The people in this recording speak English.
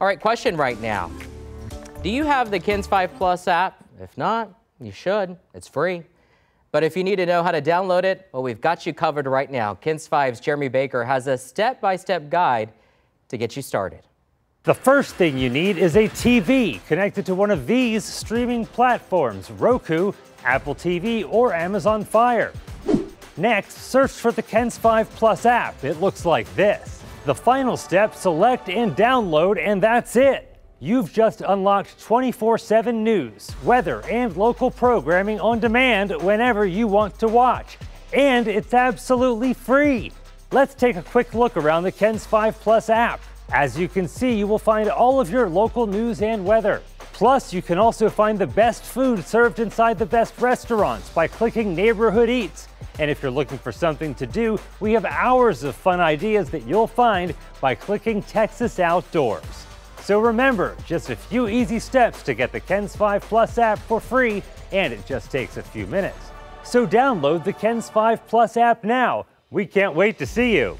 All right, question right now. Do you have the KENS 5 Plus app? If not, you should. It's free. But if you need to know how to download it, well, we've got you covered right now. KENS 5's Jeremy Baker has a step-by-step -step guide to get you started. The first thing you need is a TV connected to one of these streaming platforms, Roku, Apple TV, or Amazon Fire. Next, search for the KENS 5 Plus app. It looks like this. The final step, select and download, and that's it. You've just unlocked 24 7 news, weather, and local programming on demand whenever you want to watch. And it's absolutely free. Let's take a quick look around the KENS 5 Plus app. As you can see, you will find all of your local news and weather. Plus, you can also find the best food served inside the best restaurants by clicking Neighborhood Eats. And if you're looking for something to do, we have hours of fun ideas that you'll find by clicking Texas Outdoors. So remember, just a few easy steps to get the KENS 5 Plus app for free, and it just takes a few minutes. So download the KENS 5 Plus app now. We can't wait to see you.